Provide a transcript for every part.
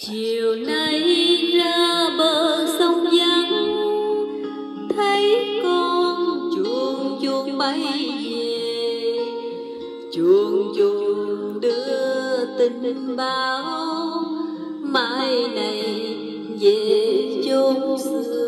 chiều nay ra bờ sông vắng thấy con chuồn chuồn bay về. Chuồn chuông đưa tin báo, mai này về chốn xưa.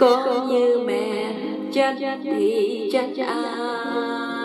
con như mẹ chết thì chết ai.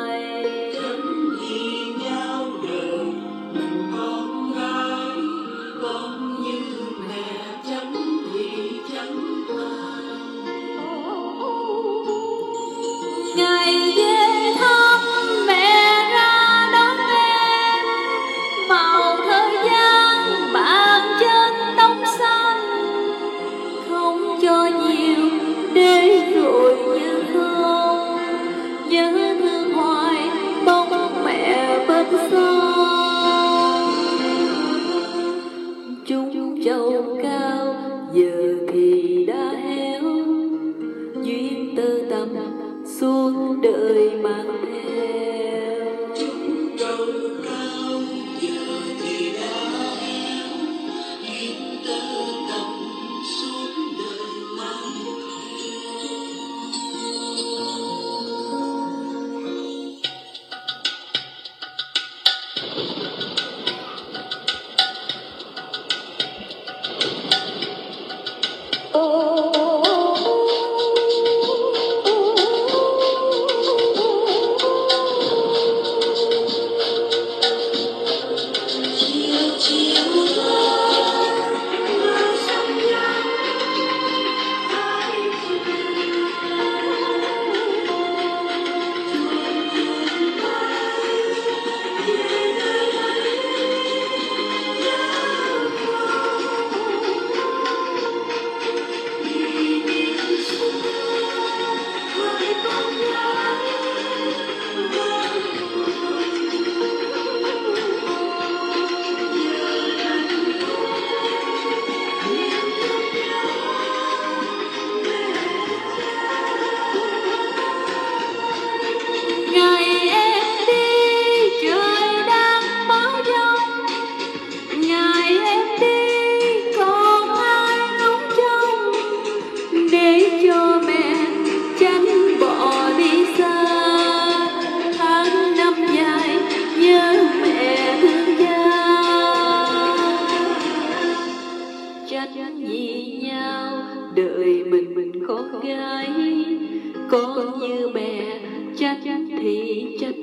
ấy con như mẹ trách thì trách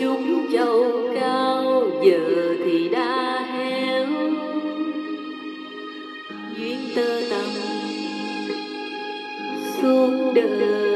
chúng châu cao giờ thì đã héo. Duyên tơ tầm suốt đời.